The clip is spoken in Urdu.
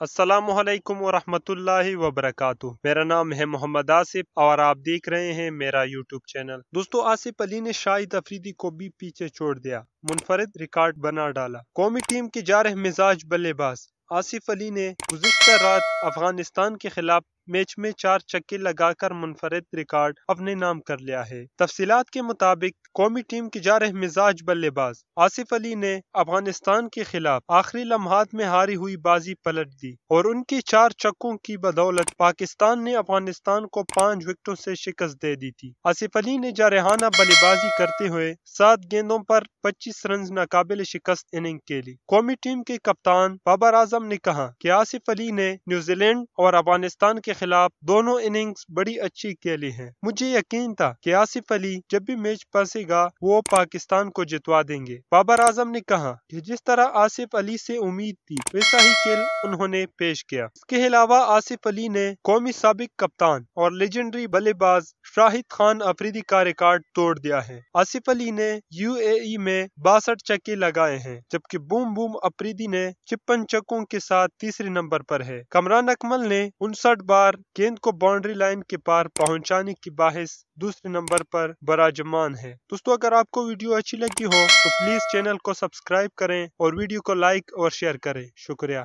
السلام علیکم ورحمۃ اللہ وبرکاتہ۔ میرا نام ہے محمد آصف اور آپ دیکھ رہے ہیں میرا یوٹیوب چینل۔ دوستو، آصف علی نے شاہد افریدی کو بھی پیچھے چھوڑ دیا، منفرد ریکارڈ بنا ڈالا۔ قومی ٹیم کے جارح مزاج بلے باز۔ آصف علی نے گزشتہ رات افغانستان کے خلاف میچ میں چار چکے لگا کر منفرد ریکارڈ اپنے نام کر لیا ہے۔ تفصیلات کے مطابق قومی ٹیم کی جارح مزاج بلے باز۔ آصف علی نے افغانستان کے خلاف آخری لمحات میں ہاری ہوئی بازی پلٹ دی اور ان کی چار چکوں کی بدولت پاکستان نے افغانستان کو پانچ وکٹوں سے شکست دے دی تھی۔ آصف علی نے جارحانہ بلے بازی کرتے ہوئے سات گیندوں پر پچیس رنز ناقابل شکست اننگ کے لی قومی ٹیم کے کپتان بابر اعظم نے کہا کہ آصف علی نے نیوزی لینڈ اور افغانستان کے خلاف دونوں اننگز بڑی اچھی کھیلی ہیں۔ مجھے یقین تھا کہ آصف علی جب بھی میچ پسے گا، وہ پاکستان کو جتوا دیں گے۔ بابر اعظم نے کہا کہ جس طرح آصف علی سے امید تھی، ویسا ہی کھیل انہوں نے پیش کیا۔ اس کے علاوہ آصف علی نے قومی سابق کپتان اور لیجنڈری بلے باز شاہد خان افریدی کا ریکارڈ توڑ دیا ہے۔ آصف علی نے یو اے ای میں باسٹھ چکے لگائے ہیں، جبکہ بوم بوم افریدی نے چپن چکوں کے ساتھ تیسرے نمبر پر ہے۔ کمران اکمل نے انسٹھ بار گیند کو باؤنڈری لائن کے پار پہنچانے کی باحث دوسرے نمبر پر براجمان ہے۔ دوستو، اگر آپ کو ویڈیو اچھی لگی ہو تو پلیز چینل کو سبسکرائب کریں اور ویڈیو کو لائک اور شیئر کریں۔ شکریہ۔